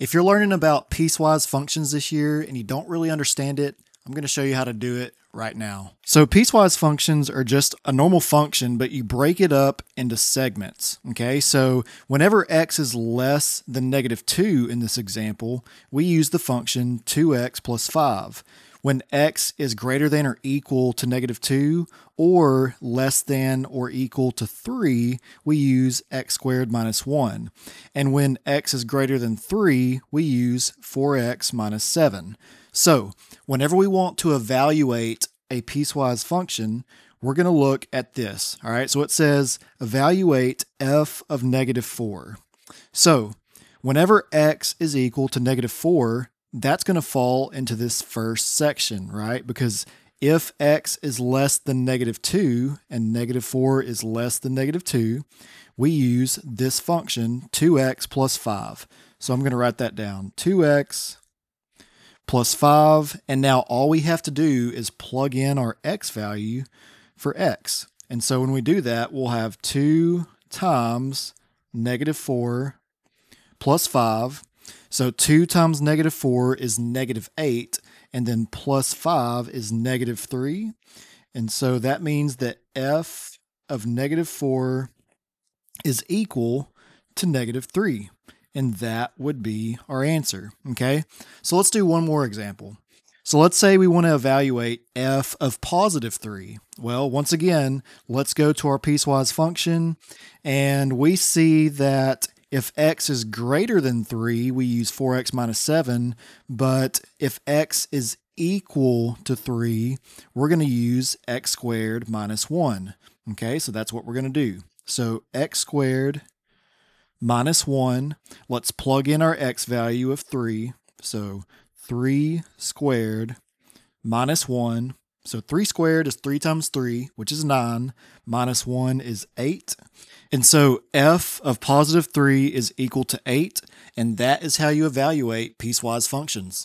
If you're learning about piecewise functions this year and you don't really understand it, I'm going to show you how to do it right now. So piecewise functions are just a normal function, but you break it up into segments. Okay, so whenever x is less than negative 2 in this example, we use the function 2x plus 5 when x is greater than or equal to negative 2 or less than or equal to 3, we use x squared minus 1. And when x is greater than 3, we use 4x minus 7. So whenever we want to evaluate a piecewise function, we're going to look at this. All right, so it says evaluate f of negative 4. So whenever x is equal to negative 4, that's going to fall into this first section, right? Because if x is less than negative 2 and negative 4 is less than negative 2, we use this function 2x plus 5. So I'm going to write that down 2x plus 5. And now all we have to do is plug in our x value for x. And so when we do that, we'll have 2 times negative 4 plus 5 so 2 times negative 4 is negative 8, and then plus 5 is negative 3. And so that means that f of negative 4 is equal to negative 3. And that would be our answer. Okay, so let's do one more example. So let's say we want to evaluate f of positive 3. Well, once again, let's go to our piecewise function, and we see that if x is greater than 3, we use 4x minus 7. But if x is equal to 3, we're going to use x squared minus 1. Okay, so that's what we're going to do. So x squared minus 1. Let's plug in our x value of 3. So 3 squared minus 1. So 3 squared is 3 times 3, which is 9, minus 1 is 8. And so f of positive 3 is equal to 8, and that is how you evaluate piecewise functions.